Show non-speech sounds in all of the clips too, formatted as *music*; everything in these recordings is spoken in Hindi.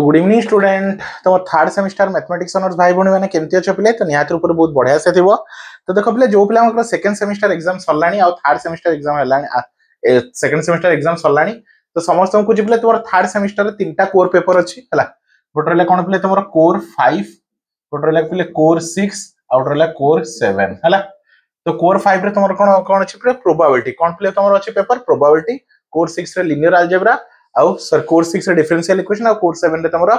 तो गुड इवनिंग स्टूडेंट तुम थर्ड सेमिस्टर मैथमेटिक्स ऑनर्स भाई भौणी मैंने केमती अच्छे पिले तो निहाती रूप बहुत बढ़िया से थी तो देख पिले, जो पिला सेकंड सेमिस्टर एग्ज़ाम सरला आ थर्ड सेमिस्टर एग्ज़ाम है सेकंड सेमिस्टर एग्ज़ाम सरला तो समस्त को पिले तुम थर्ड सेमिस्टर तीन टा कोर पेपर अच्छी है गोटे रहा कौन पिले तुम कोर फाइव गोटे रहा पिले कोर सिक्स आउट रहा कोर सेवेन है तो कोर फाइव तुम कौन अच्छी प्रोबाबिलिटी कौन पिले तुम अच्छी paper probability core six linear algebra ଆଉ sir core six differential equation ଆଉ କୋର୍ ସେଭେନ ରେ ତମର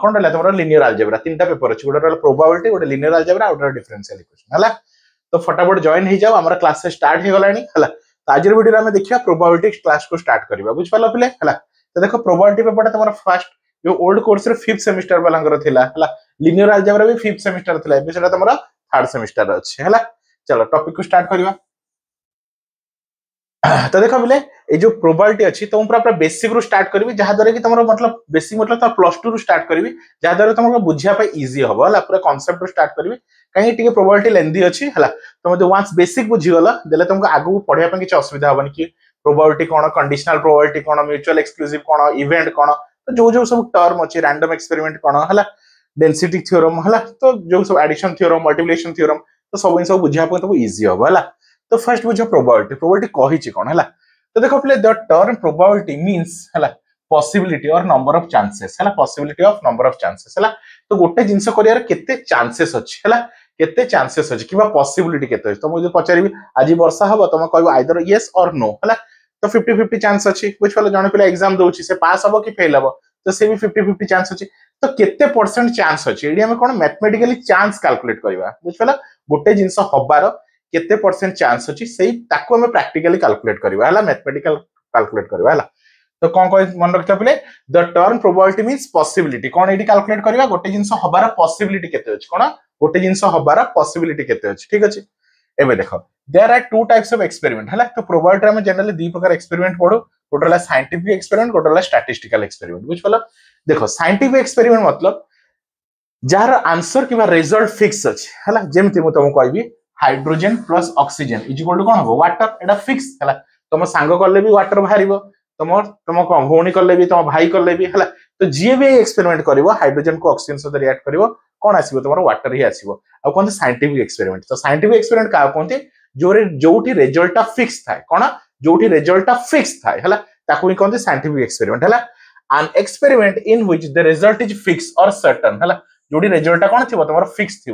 କଣ ରହିଲା ତମର ଲିନିୟର ଆଲଜେବ୍ରା ତିନିଟା ପେପର ଅଛି ଗୋଟେ ରହିଲା ପ୍ରୋବାବିଲିଟି ଗୋଟେ ଲିନିୟର ଆଲଜେବ୍ରା ଆଉ ଗୋଟେ ଡିଫରେନ୍ସିଆଲ ଇକ୍ୱେସନ ହେଲା ତ ଫଟାଫଟ ଜଏନ ହେଇଯାଉ ଆମର କ୍ଲାସେସ ଷ୍ଟାର୍ଟ ହେଇଗଲାଣି ହେଲା ତ ଆଜିର ଭିଡ଼ିଓରେ ଆମେ ଦେଖିବା ପ୍ରୋବାବିଲିଟି କ୍ଲାସକୁ ଷ୍ଟାର୍ଟ କରିବା ବୁଝିପାରିଲ ପିଲେ ହେଲା ତ ଦେଖ ପ୍ରୋବାବିଲିଟି ପେପରଟା ତମର ଫାଷ୍ଟ ଯୋଉ ଓଲ୍ଡ କୋର୍ସରେ ଫିଫ୍ଥ ସେମିଷ୍ଟର ବାଲାଙ୍କର ଥିଲା ହେଲା ଲିନିୟର ଆଲଜେବ୍ରା ବି ଫିଫ୍ଥ ସେମିଷ୍ଟର ଥିଲା ଏବେ ସେଟା ତମର ଥାର୍ଡ ସେମିଷ୍ଟର ଅଛି ହେଲା ଚାଲ ଟପିକକୁ ଷ୍ଟାର୍ଟ କରିବା *coughs* तो देख बोले ये जो प्रोबाबिलिटी अच्छी तो पूरा पूरा बेसिक रु स्टार्ट करी जहाद्वारा कि तुम मतलब बेसिक मतलब तुम प्लस टू रु स्टार्ट करी जहाद्वारा तुमको बुझा इजी हम है पूरा कनसेप्ट रु स्टार्ट करी कहीं टे प्रोबाबिलिटी लेंदी अच्छी है तुम जो वांस बेसिक बुझीगल देले तुमको आगू पढ़ाई किसी असुविधा हेनी कि प्रोबाबिलिटी कौन कंडीशनल प्रोबाबिलिटी कौन म्यूचुअल एक्सक्लूसिव कौन इवेंट कौन तो जो जो सब टर्म अच्छी रैंडम एक्सपेरिमेंट कौन है डेनसीटी थ्योरम है तो जो सब एडिशन थ्योरम मल्टीप्लिकेशन थ्योरम तो सब सब बुझा तुमको इजी हम तो फ़र्स्ट बुझ प्रोबाबिलिटी प्रोबाबिलिटी कही कौन है तो देखो पे द टर्म प्रोबाबिलिटी मीन्स है पॉसिबिलिटी और नंबर ऑफ़ चांसेस है possibility of number of chances है तो गोटे जिनस कर केते चांसेस अच्छी है केते चांसेस अच्छी कि पॉसिबिलिटी केते वर्षा हम तुम कह आइदर येस और नो है तो फिफ्टी फिफ्टी चांस अच्छी बुझे जन पे एग्ज़ाम दौर से पास हम कि फेल हम तो सी भी फिफ्टी फिफ्टी चांस अच्छी तो केते परसेंट चांस अच्छी ये कौन मैथमेटिकली चांस कैलकुलेट करवा बुझे गोटे जिनस हबार केते परसेंट अछि सेही ताको हमें प्रैक्टिकली कैलकुलेट हला मैथमेटिकल कैलकुलेट हला। तो कौन कह मन रखता पिले? The term probability means possibility कौन एटी कैलकुलेट करबा गोटे जिंस हबार पॉसिबिलिटी अछि कोन गोटे जिंस हबार पॉसिबिलिटी अछि ठीक अछि एबे देखो there are two types of experiment हला तो प्रोबेबिलिटी में जनरली दी प्रकार एक्सपेरिमेंट पढो गोटे हला साइंटिफिक एक्सपेरिमेंट गोटे हला स्टैटिस्टिकल एक्सपेरिमेंट बुझ देखो साइंटिफिक एक्सपेरिमेंट मतलब जार आंसर किबा रिज़ल्ट फिक्स अछि हला जेमति मु तुमको hydrogen plus oxygen is equal to कौन हम वाटर एटा फिक्स है तुम सांग कले भी वाटर बाहर तुम तुम भौणी कले भी तुम भाई कले भी है तो जी भी एक्सपेरिमेंट कर हाइड्रोजेन को ऑक्सीजन सहित रिएक्ट कर कौन आसो वाटर ही आसो आ कहते सैंटिफिक एक्सपेरिमेंट तो सैंटिफिक एक्सपेरिमेंट क्या कहते जो जो रिजल्टा फिक्स थाए कौन जो रिजल्टा फिक्स ही कहते सैंटिफिक एक्सपेरिमेंट है an experiment in which the result is fixed or certain है जो रिजल्टा कौन थी तुम फिक्स थी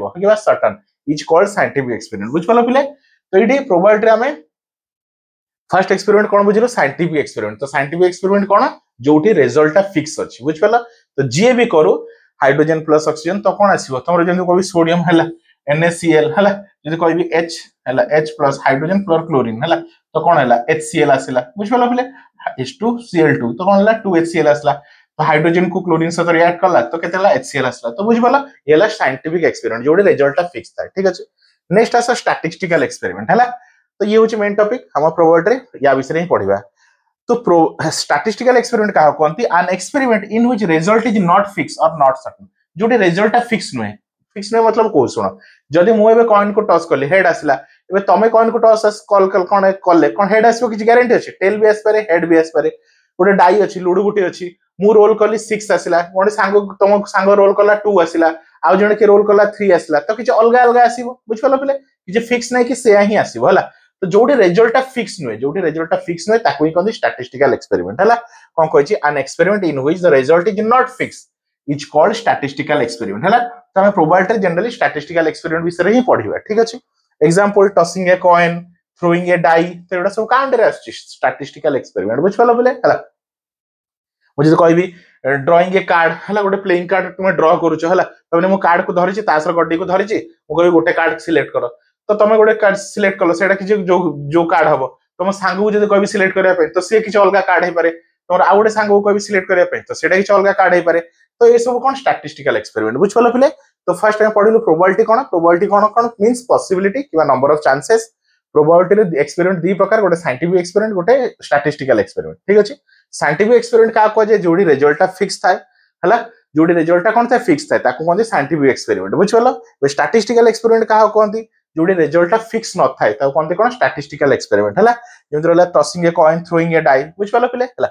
इज़ कॉल्ड साइंटिफिक एक्सपेरिमेंट बुझिपाल पिले तो ये प्रोबाबिलिटी आम फ़र्स्ट एक्सपेरिमेंट कौन बुझल साइंटिफिक एक्सपेरिमेंट तो साइंटिफिक एक्सपेरिमेंट कौन जो रिजल्टा फिक्स अच्छी बुझिपाल तो जी भी करू। हाइड्रोजेन प्लस अक्सीजेन तो कौन आसो तुम जब कह सोडियम है NaCl है जब कह H है H plus hydrogen plus chlorine है तो कौन है HCl आसला बुझिपाल पिले H2Cl2 तो कौन है 2HCl आसला तो हाइड्रोजन को क्लोरीन सहित रिएक्ट कला तो केते हला HCl आसला तो बुझ पाला ये एक्सपेरिमेंट जोडे रिज़ल्ट फिक्स था ठीक अछि नेक्स्ट आसा स्टैटिस्टिकल एक्सपेरिमेंट हला तो ये होची मेन टॉपिक हम प्रोबेबिलिटी रे, या विषय ही पढिबा तो प्रो स्टैटिस्टिकल एक्सपेरिमेंट का कोनती an experiment in which result is not fix or not certain जोडे रिज़ल्ट फिक्स नुहे फिक्स नुहे मतलब को सुनो? जदि मु एबे कॉइन को टॉस करली हेड आसला एबे तमे कॉइन को टॉस कॉल कल कोन कले हेड किछ ग्यारंटी अछि टेल भी आस पारे हेड भी आस पारे गोटे डाई अछि लुडु गुटी अछि ମୁଁ ରୋଲ କଲି ସିକ୍ସ ଆସିଲା ଗୋଟେ ସାଙ୍ଗ ତମ ସାଙ୍ଗ ରୋଲ କଲା ଟୁ ଆସିଲା ଆଉ ଜଣେ କିଏ ରୋଲ କଲା ଥ୍ରୀ ଆସିଲା ତ କିଛି ଅଲଗା ଅଲଗା ଆସିବ ବୁଝିପାରିଲ ପିଲେ କିଛି ଫିକ୍ସ ନାହିଁ କି ସେୟା ହିଁ ଆସିବ ହେଲା ତ ଯୋଉଠି ରେଜଲ୍ଟଟା ଫିକ୍ସ ନୁହେଁ ଯୋଉଠି ରେଜଲ୍ଟଟା ଫିକ୍ସ ନୁହେଁ ତାକୁ ହିଁ କହନ୍ତି ଷ୍ଟାଟିଷ୍ଟିକାଲ ଏକ୍ସପେରିମେଣ୍ଟ ହେଲା କଣ କହିଛି an experiment in which the result is not fix is called statistical experiment ହେଲା ତ ଆମେ ପ୍ରୋବାବିଲିଟି ଜେନେରାଲି ଷ୍ଟାଟିଷ୍ଟିକାଲ ଏକ୍ସପେରିମେଣ୍ଟ ବିଷୟରେ ହିଁ ପଢିବା ଠିକ ଅଛି example tossing a coin throwing a die ତ ଏଗୁଡ଼ା ସବୁ କାଣ୍ଡରେ ଆସୁଛି ଷ୍ଟାଟିଷ୍ଟିକାଲ ଏକ୍ସପେରିମେଣ୍ଟ ବୁଝିପାରିଲ ପିଲେ ହେଲା ମୁଁ ଯଦି କହିବି ଡ୍ରଇଂ ଏ କାର୍ଡ ହେଲା ଗୋଟେ ପ୍ଲେଇଂ କାର୍ଡ ତୁମେ ଡ୍ର କରୁଛ ହେଲା ତାମାନେ ମୁଁ କାର୍ଡକୁ ଧରିଛି ତା ସହ ଗଡିକୁ ଧରିଛି ମୁଁ କହିବି ଗୋଟେ କାର୍ଡ ସିଲେକ୍ଟ କର ତ ତମେ ଗୋଟେ କାର୍ଡ ସିଲେକ୍ଟ କଲ ସେଇଟା କିଛି ଯୋଉ ଯୋଉ କାର୍ଡ ହବ ତମ ସାଙ୍ଗକୁ ଯଦି କହିବି ସିଲେକ୍ଟ କରିବା ପାଇଁ ତ ସିଏ କିଛି ଅଲଗା କାର୍ଡ ହେଇପାରେ ତମର ଆଉ ଗୋଟେ ସାଙ୍ଗକୁ କହିବି ସିଲେକ୍ଟ କରିବା ପାଇଁ ତ ସେଇଟା କିଛି ଅଲଗା କାର୍ଡ ହେଇପାରେ ତ ଏସବୁ କ'ଣ ଷ୍ଟାଟିଷ୍ଟିକାଲ ଏକ୍ସପେରିମେଣ୍ଟ ବୁଝିପାରିଲ ପିଲେ ତ ଫାର୍ଷ୍ଟ ଆମେ ପଢିଲୁ ପ୍ରୋବାବିଲିଟି କ'ଣ ପ୍ରୋବାବିଲିଟି କ'ଣ କ'ଣ ମିନ୍ସ ପସିବିଲିଟି କିମ୍ବା ନମ୍ବର ଅଫ୍ ଚାନ୍ସେସ୍ ପ୍ରୋବାବିଲିଟିରେ ଏକ୍ସପେରିମେଣ୍ଟ ଦୁଇ ପ୍ରକାର ଗୋଟେ ସାଇଣ୍ଟିଫିକ ଏକ୍ସପେରିମେଣ୍ଟ ଗୋଟେ ଷ୍ଟାଟିଷ୍ଟିକାଲ ଏକ୍ସପେରିମେଣ୍ଟ ଠିକ ଅଛି ସାଇଣ୍ଟିଫିକ ଏକ୍ସପେରିମେଣ୍ଟ କାହା କୁହାଯାଏ ଯୋଉଠି ରେଜଲ୍ଟଟା ଫିକ୍ସ ଥାଏ ହେଲା ଯୋଉଠି ରେଜଲ୍ଟଟା କ'ଣ ଥାଏ ଫିକ୍ସ ଥାଏ ତାକୁ କୁହନ୍ତି ସାଇଣ୍ଟିଫିକ ଏକ୍ସପେରିମେଣ୍ଟ ବୁଝିପାରିଲ ଏବେ ଷ୍ଟାଟିଷ୍ଟିକାଲ ଏକ୍ସପେରିମେଣ୍ଟ କାହାକୁ କହନ୍ତି ଯୋଉଠି ରେଜଲ୍ଟଟା ଫିକ୍ସ ନଥାଏ ତାକୁ କହନ୍ତି କ'ଣ ଷ୍ଟାଟିଷ୍ଟିକାଲ ଏକ୍ସପେରିମେଣ୍ଟ ହେଲା ଯେମିତି ରହିଲା ଟସିଂ ଏ କଏନ୍ ଥ୍ରୋଇଂ ଏ ଡାଇ ବୁଝିପାରିଲ ପିଲେ ହେଲା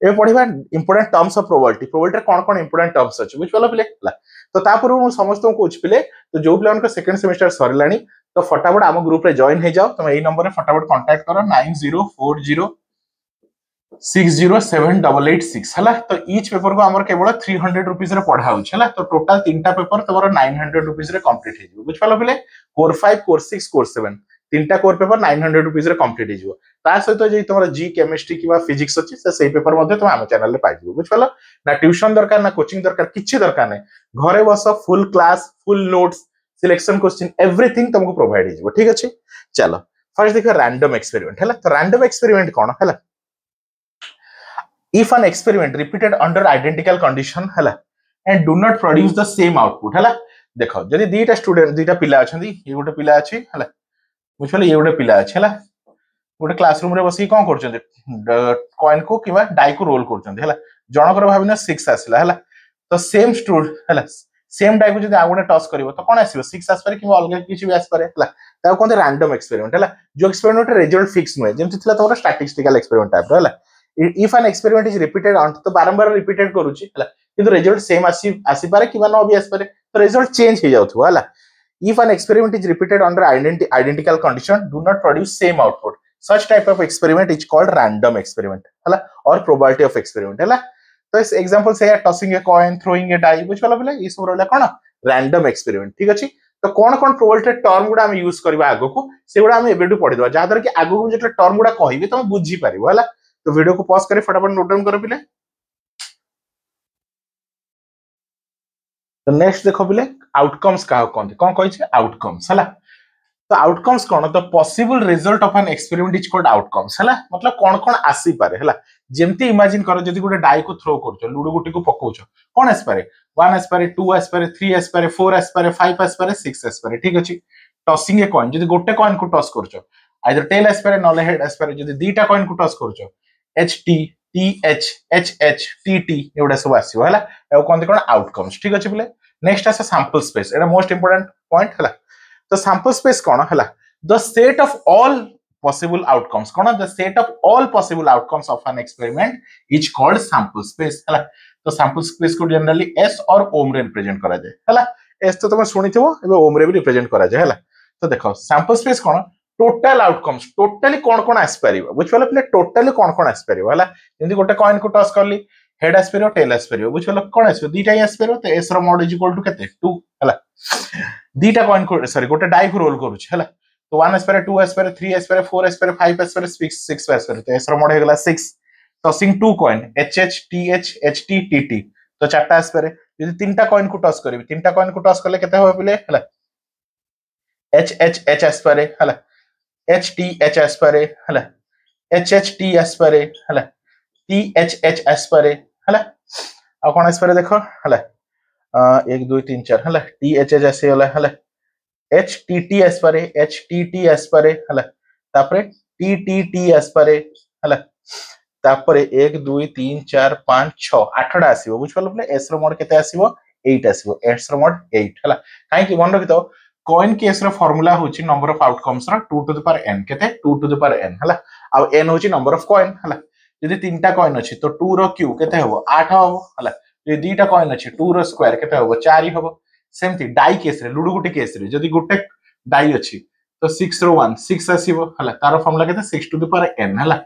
ଏବେ ପଢିବା ଇମ୍ପୋର୍ଟାଣ୍ଟ ଟର୍ମସ ଅଫ୍ ପ୍ରୋବାବିଲିଟି ପ୍ରୋବାବିଲିଟିରେ କ'ଣ କ'ଣ ଇମ୍ପୋର୍ଟାଣ୍ଟ ଟର୍ମସ ଅଛି ବୁଝିପାରିଲ ପିଲେ ହେଲା ତ ତା ପୂର୍ବରୁ ମୁଁ ସମସ୍ତଙ୍କୁ କହୁଛି ପିଲେ ତ ଯୋଉ ପିଲାମାନଙ୍କ ସେକେଣ୍ଡ ସେମିଷ୍ଟାର ସରିଲାଣି ତ ଫଟାଫଟ ଆମ ଗ୍ରୁପରେ ଜଏନ୍ ହେଇଯାଅ ତମେ ଏଇ ନମ୍ବରରେ ଫଟାଫଟ କଣ୍ଟାକ୍ଟ କର nine zero four zero six zero seven double eight six হল তো ইচ পেপর কু আমার কেবল থ্রি হন্ড্রেড রুপিজ রে পড়া হচ্ছে হল তো টোটাল তিনটা পেপর তোমার নাইন হন্ড্রেড রুপিজ রে কমপ্লিট হয়ে যাব বুঝিপাল পিলে core five core six core seven তিনটা core paper nine hundred rupees রে কমপ্লিট হয়ে যাব তা সহিত যে তোমার জি কেমিস্ট্রি কিংবা ফিজিক্স অছি সে সেই পেপর মধ্যে তুমি আমার চ্যানেলে পাইযিব বুঝিপাল না টিউশন দরকার না কোচিং দরকার কিছু দরকার নাই ঘরে বস full class full notes selection question everything তোমাকে প্রোভাইড হয়ে যাব ঠিক আছে চলো ফার্স্ট দেখো র্যান্ডম এক্সপেরিমেন্ট হল তো র্যান্ডম এক্সপেরিমেন্ট কোণ হলা if an experiment repeated under identical condition, hela, and do not produce the same output, hela দেখো যদি দুইটা স্টুডেন্ট দুইটা পিলা অছন্তি এই গোটে পিলা আছে হলা বুঝলে এই গোটে পিলা আছে হলা গোটে ক্লাসরুম রে বসি কোন করছন্তি কয়েন কো কিবা ডাই কো রোল করছন্তি হলা জনকর ভাবিনা 6 আসিলা হলা তো সেম স্টুড হলা সেম ডাই কো যদি আগুনে টস করিব তো কোন আসিব 6 আসপারে কিবা অলগা কিছু বি আসপারে হলা তাও কোন র্যান্ডম এক্সপেরিমেন্ট হলা যে এক্সপেরিমেন্ট রেজাল্ট ফিক্স নয় যেমতি ছিলা তোমার স্ট্যাটিস্টিক্যাল এক্সপেরিমেন্ট টাইপ হলা if an experiment is repeated अंत तो बारंबार रिपीटेड करजल्ट सेम आसपे कि न भी आसपे तो रेजल्ट चेंज हो जाऊला if an experiment is repeated under identical condition do not produce same output such type of experiment is called random experiment है और प्रोबालिटी अफ एक्सपेरिमेंट है तो एक्जामपल से tossing coin throwing a die बुझे बोले? ये सब रहा कौन? रैंडम एक्सपेरिमेंट ठीक अच्छे तो कौन कौन प्रोबल्टेड टर्म गुडा यूज़ करवा आगे से गुड़ा आगे पढ़ी दे टर्म गुडा कह तुम बुझीपार है तो वीडियो को पॉज करें, फटाफट नोट डाउन करो पिले। तो नेक्स्ट देखो पिले आउटकम्स कहते कौन कही आउटकम्स है तो आउटकम्स कौन तो possible result of an experiment is called outcomes है मतलब कौन कौन आसी पारे, है जेमती इमेजिन कर, जदि गोटे डाई को थ्रो कर लुडो गुटी को पकाउछ कौन आसपारे वन आसपारे टू आसपारे थ्री आसपारे फोर आसपारे फाइव आसपारे सिक्स आसपारे ठीक अच्छे टसिंग ए कॉइन जदि गोटे कॉइन को टस कर टेल आसपारे नले हेड आसपारे जदि दीटा कॉइन को टस कर H T T H H H T T एगुड़ा सब आसो है कहते कौन आउटकम्स ठीक अच्छे बोले नेक्स्ट आस साम्पल स्पेस एटा मोस्ट इंपोर्टाट पॉइंट है तो साम्पल स्पेस कौन है the set of all possible outcomes कौन the set of all possible outcomes of an experiment is called sample space है तो sample space को generally s और ohm रे represent करा जाए है s तो तुम सुनी थो एबे ohm रे भी represent करा जाए है तो देखो sample space कौन ଟୋଟାଲ ଆଉଟକମ୍ସ ଟୋଟାଲି କ'ଣ କ'ଣ ଆସିପାରିବ ବୁଝିପାରିଲ ପିଲା ଟୋଟାଲି କ'ଣ କ'ଣ ଆସିପାରିବ ହେଲା ଯେମିତି ଗୋଟେ କଏନକୁ ଟସ୍ କଲି ହେଡ୍ ଆସିପାରିବ ଟେଲ୍ ଆସିପାରିବ ବୁଝିପାରିଲ କ'ଣ ଆସିବ ଦିଟା ହିଁ ଆସିପାରିବ ତ ଏସ୍ ର ମଡ୍ ଇଜ୍ ଇକ୍ୱାଲ ଟୁ କେତେ ଟୁ ହେଲା ଦିଟା କଏନ୍ ସରି ଗୋଟେ ଡାଇକୁ ରୋଲ୍ କରୁଛି ହେଲା ତ ୱାନ୍ ଆସିପାରେ ଟୁ ଆସିପାରେ ଥ୍ରୀ ଆସିପାରେ ଫୋର୍ ଆସିପାରେ ଫାଇଭ୍ ଆସିପାରେ ସିକ୍ସ ସିକ୍ସ ଆସିପାରେ ତ ଏସ୍ ର ମଡ୍ ହେଇଗଲା six tossing two coin H H T H H T T T ତ ଚାରିଟା ଆସିପାରେ ଯଦି ତିନିଟା କଏନକୁ ଟସ୍ କରିବି ତିନିଟା କଏନକୁ ଟସ୍ କଲେ କେତେ ହେବ ପିଲେ ହେଲା ଏଚ୍ ଏଚ୍ ଏଚ୍ ଆସିପାରେ ହେଲା एच टी एच आसपारे हला। एच एच टी आसपारे हला। टी एच एच आसपारे हला। आ कोन आसपारे देखो, हला। एक दुई तीन, चार, हला। टी एच एच गला हला। एच टी टी आसपारे एच टी टी आसपारे हला। तापरे टी टी टी आसपारे हला। तापरे एक दुई तीन, चार, पाँच, छ आठटा आसीबो। बुझ पालो एस रो मोड केते आसीबो? 8 आसीबो। एस रो मोड 8 हला। काहे कि मन रखितो কয়েন কেস্র ফর্মুলা হচ্ছে number of আউটকমসর two two the power N কেতে two two the power N হলা আউ এন হচ্ছে নম্বর অফ কয়েন হলা যদি তিনটা কয়েন অছে তো টু র কিউ কেতে হব আট হব হলা যদি দুইটা কয়েন অছে টু র স্কোয়ার কেতে হব চারি হব সেমতি ডাই কেসরে লুডু গোটে কেসরে যদি গোটে ডাই অছি ତ ସିକ୍ସ ର ୱାନ୍ ସିକ୍ସ ଆସିବ, ହେଲା? ତାର ଫର୍ମୁଲା କେତେ? Six two the power N ହେଲା?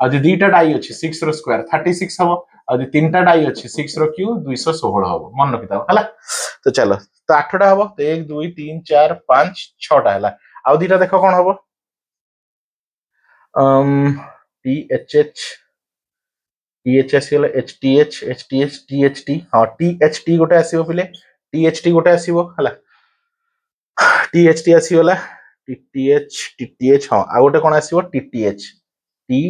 ଆଉ ଯଦି ଦିଟା ଡାଇ ଅଛି ସିକ୍ସ ର ସ୍କୋୟାର ଥାର୍ଟି ସିକ୍ସ ହବ। ଯଦି ତିନିଟା ଡାଇ ଅଛି ସିକ୍ସର କ୍ୟୁ ଦୁଇଶହ ଷୋହଳ ହବ ମନେ ରଖିଥାଉ ହେଲା ତ ଚାଲ ତ ଆଠଟା ହବ ଏକ ଦୁଇ ତିନି ଚାରି ପାଞ୍ଚ ଛଅଟା ହେଲା ଆଉ ଦିଟା ଦେଖ କଣ ହବ T H H T H ଆସିଗଲା H T H H T H T H T ହଁ ଟି ଏଚ୍ ଟି ଗୋଟେ ଆସିବ ପିଲେ ଟି ଏଚ୍ ଟି ଗୋଟେ ଆସିବ ହେଲା ଟି ଏଚ୍ ଟି ଆସିଗଲା ଟି ଟି ଏଚ୍ ଟି ଟି ଏଚ୍ ହଁ ଆଉ ଗୋଟେ କଣ ଆସିବ ଟି ଟି ଏଚ୍ ଟି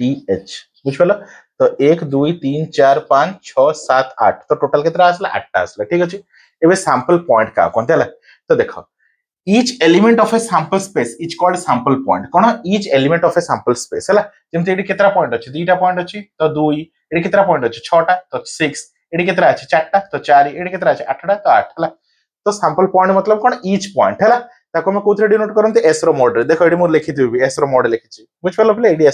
ଟି ଏଚ୍ ବୁଝିପାରିଲ तो एक दुई तीन, चार, पाँच छ सात, आठ। तो टोटाल के आसला? आठटा आसला, ठीक अच्छे ଏବେ sample point का कहते हैं तो देखो, each element of a sample space is called sample point, कौन each element of a sample space, है जेमती एडी केतरा पॉइंट अछि दुईटा पॉइंट अछि तो दुई एडी केतरा पॉइंट अछि छटा तो 6 एडी केतरा अछि चारटा तो 4 एडी केतरा अछि आठटा तो 8 हला तो सैंपल पॉइंट मतलब कौन? ईच पॉइंट है कोथरे डिनोट करंते एस रो मोड रे देखो एडी मोर लिखि दिबी एस रो मोड लिखिछि बुझ पालो पले एडी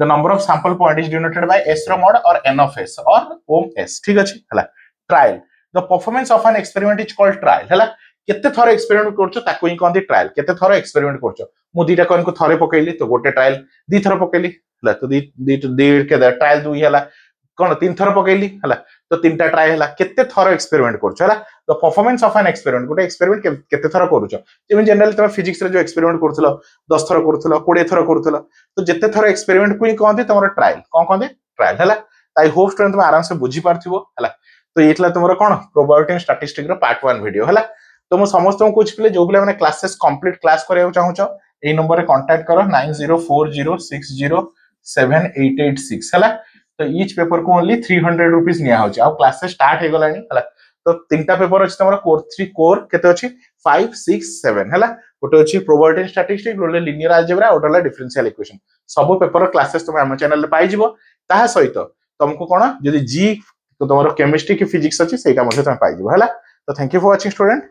the number of sample point is denoted by s ର mod or n of s or ohm s ঠিক আছে ହେଲା trial the performance of an experiment is called trial ହେଲା କେତେ ଥର ଏକ୍ସପେରିମେଣ୍ଟ କରୁଛ ତାକୁ ହିଁ କହନ୍ତି ଟ୍ରାଏଲ କେତେ ଥର ଏକ୍ସପେରିମେଣ୍ଟ କରୁଛ ମୁଁ ଦୁଇଟା କଏନକୁ ଥରେ ପକେଇଲି ତ ଗୋଟେ ଟ୍ରାଏଲ ଦି ଥର ପକେଇଲି ହେଲା ତ ଟ୍ରାଏଲ ଦୁଇ ହେଲା কোণ তিন থর পকাইলি হল তো তিনটা ট্রাই হল কেতে থর এক্সপেরিমেন্ট করছ হল the performance of an experiment গোটে এক্সপেরিমেন্ট কেতে থর করুছ যেমন জেনারেলি তুমি ফিজিক্স রে যে এক্সপেরিমেন্ট করুছিল 10 থর করুছিল 20 থর করুছিল তো যেতে থর এক্সপেরিমেন্ট কুই কোন্তি তোমার ট্রায়াল কোন কোন্তি ট্রায়াল হল তাই হোপ স্টুডেন্ট তুমি আরামসে বুঝি পারথিবো হল তো এইটলা তোমার কোন প্রোবাবিলিটি এন্ড স্ট্যাটিস্টিক র পার্ট 1 ভিডিও হল তো মু সমস্ত কোচ পিলে যে পিলে মানে ক্লাসেস কমপ্লিট ক্লাস করিয়া চাহুছ এই নম্বরে কন্টাক্ট কর 9040606786 হলা ତ ଇଚ୍ ପେପରକୁ ଓନ୍ଲି ଥ୍ରୀ ହଣ୍ଡ୍ରେଡ୍ ରୁପିଜ୍ ନିଆହେଉଛି ଆଉ କ୍ଲାସେସ୍ ଷ୍ଟାର୍ଟ ହେଇଗଲାଣି ହେଲା ତ ତିନିଟା ପେପର ଅଛି ତମର କୋର୍ ଥ୍ରୀ କୋର୍ କେତେ ଅଛି ଫାଇଭ ସିକ୍ସ ସେଭେନ୍ ହେଲା ଗୋଟେ ଅଛି ପ୍ରୋବାବିଲିଟି ଷ୍ଟାଟିଷ୍ଟିକ୍ ଗୋଟେ ଲିନିୟର ଆଲଜେବ୍ରା ଗୋଟେ ହେଲା ଡିଫରେନ୍ସିଆଲ ଇକ୍ୱେସନ୍ ସବୁ ପେପର କ୍ଲାସେସ୍ ତମେ ଆମ ଚ୍ୟାନେଲରେ ପାଇଯିବ ତାହା ସହିତ ତମକୁ କ'ଣ ଯଦି ଜି তোমার কেমিস্ট্রি কি ফিজিক্স আছে সেইটা মধ্যে তুমি পাইযিব হ্যাঁ তো thank you for watching student